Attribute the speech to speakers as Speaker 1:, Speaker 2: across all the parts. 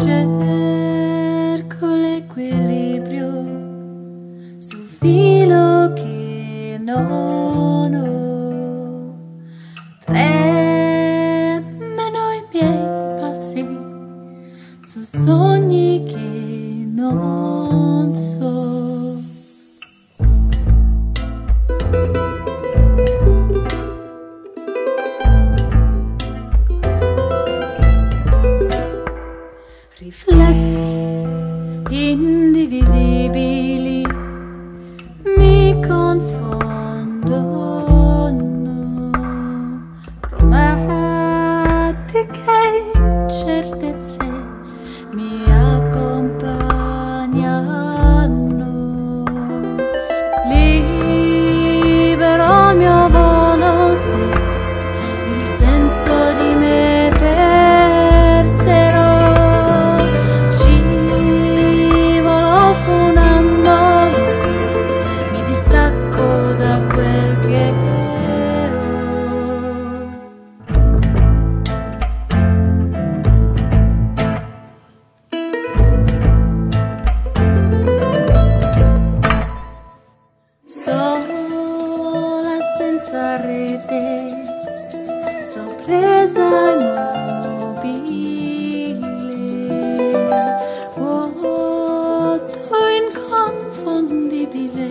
Speaker 1: cerco l'equilibrio sul filo che non ho. Tre in s'arrete sorpresa immobile vuoto inconfondibile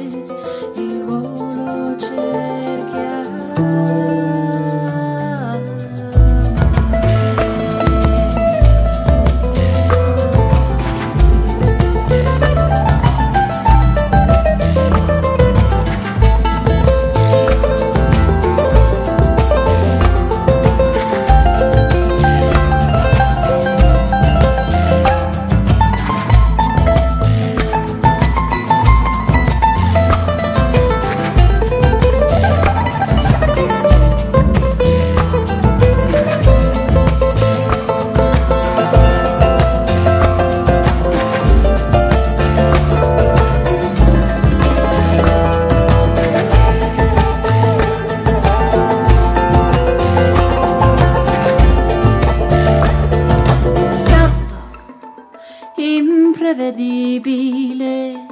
Speaker 1: imprevedibile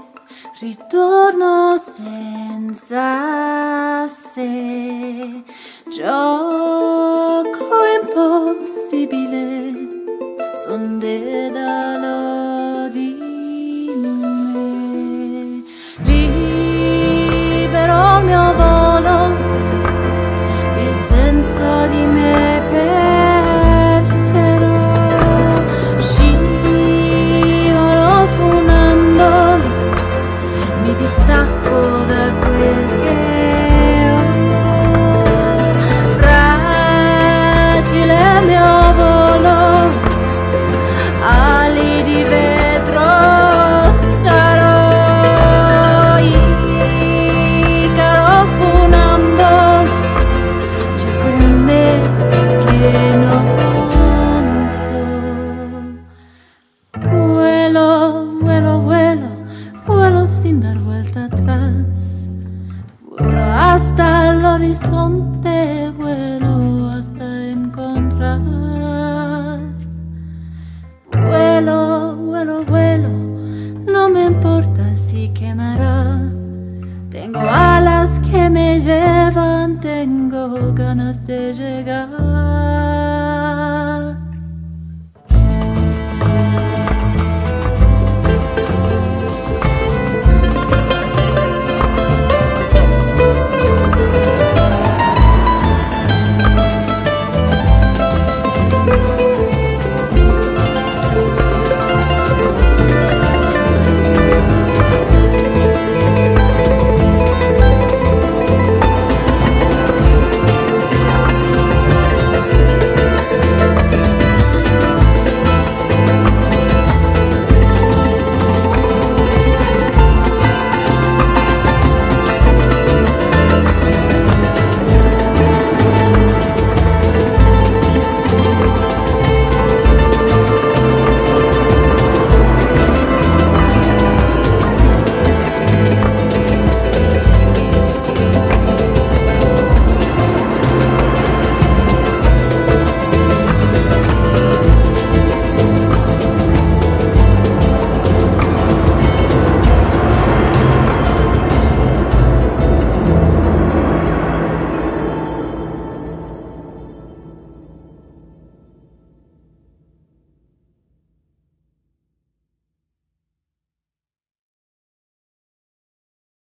Speaker 1: ritorno senza sé, gioco impossibile, son dedato. horizonte.